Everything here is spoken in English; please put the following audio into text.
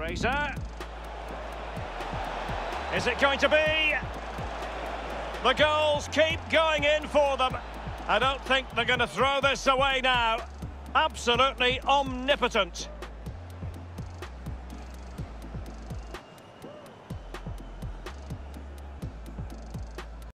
Fraser. Is it going to be? The goals keep going in for them. I don't think they're going to throw this away now. Absolutely omnipotent.